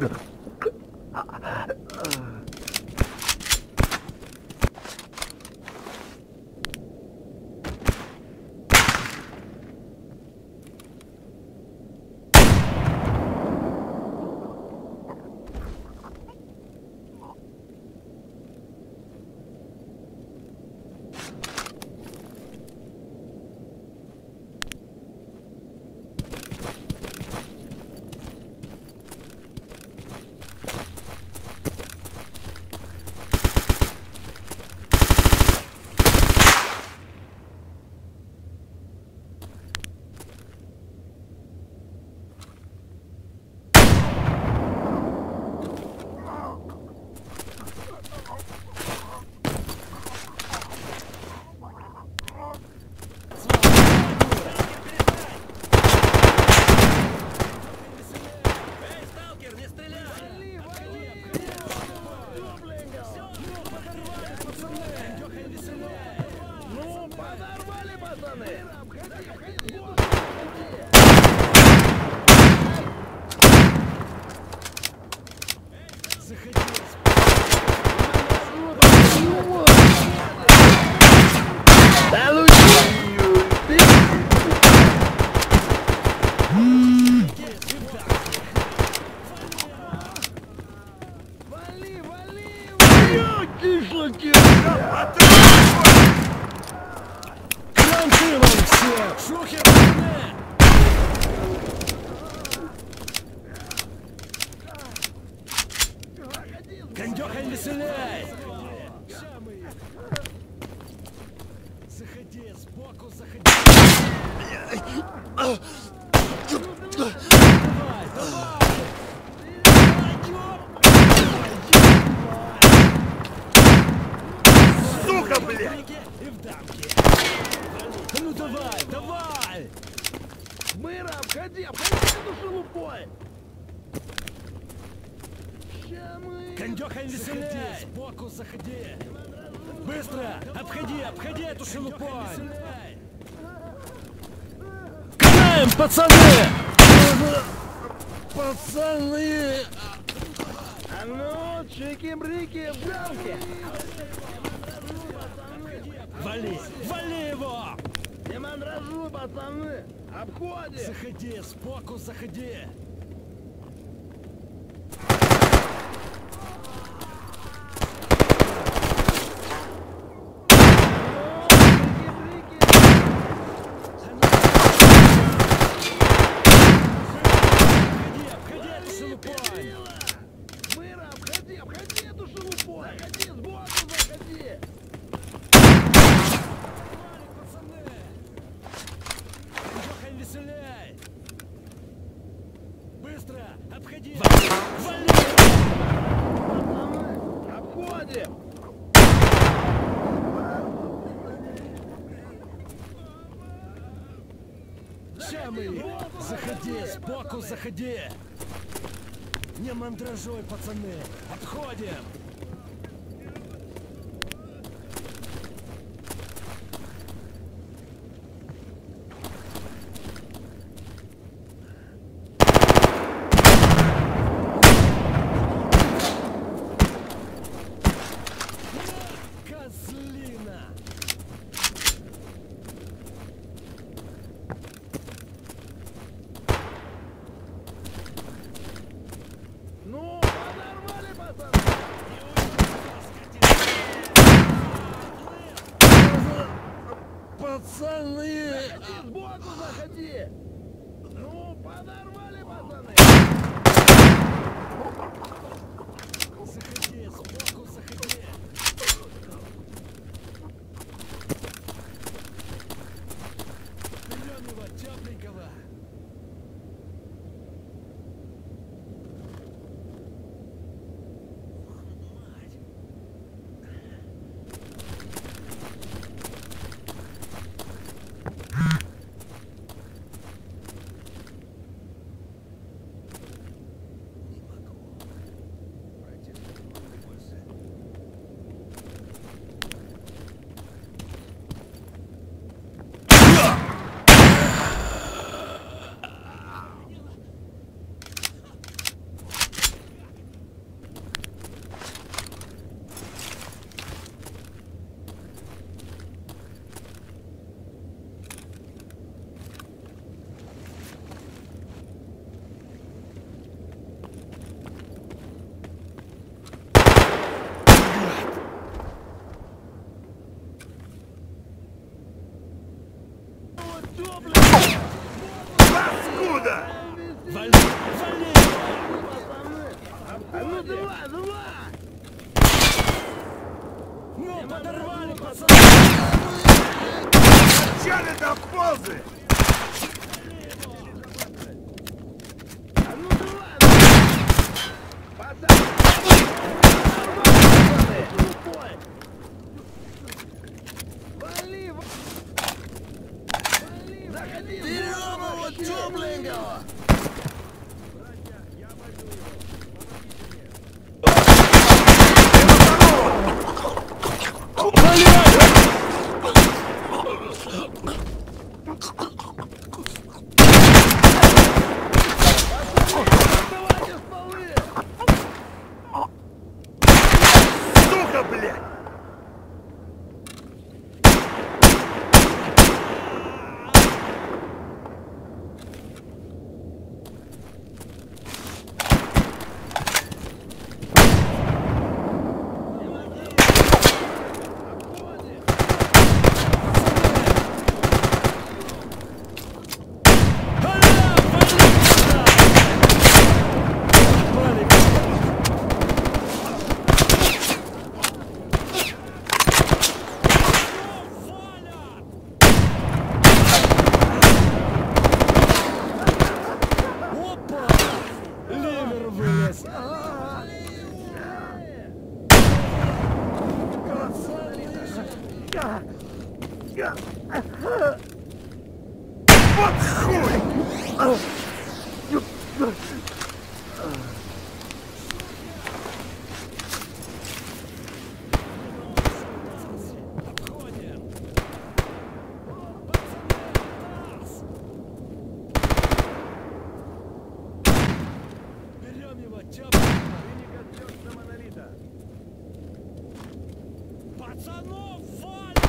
Look, подорвали, пацаны! Да ну ты! Вали, вали! Ёки шоки! Кранты вам пацаны! Кондёхай веселей! Заходи, сбоку заходи! Давай, давай! Мыра, обходи, обходи эту шелупой! Ща мы... Кондёхай веселей! веселей! Сбоку заходи! Быстро! Обходи, обходи эту шелупонь! Кидаем, пацаны! Пацаны! А ну, чики-брики, в! Вали! Вали его! Мандражу, пацаны! Обходим! Заходи, сбоку заходи! Обходи, обходи эту шелупонь! Мыра, обходи, обходи эту шелупу! Заходи, сбоку заходи! Веселей! Быстро! Обходи! Пацаны, обходим! Ща мы! Заходи, сбоку заходи! Не мандражуй, пацаны! Отходим! Козлина! Ну, подорвали, пацаны! Пацаны! Сбоку заходи! Ну, подорвали, пацаны! Заходи, сбоку заходи! Берем его тепленького! Паскуда! Вали! Вали! А ну давай, давай! Ну, подорвали, пацаны! Чали до позы! А ну давай, давай! Пацаны! Вали! ва- Вали! Заходи! Берем его тепленького! door. Тёп! Ты не коснешься монолита! Пацанов, валь!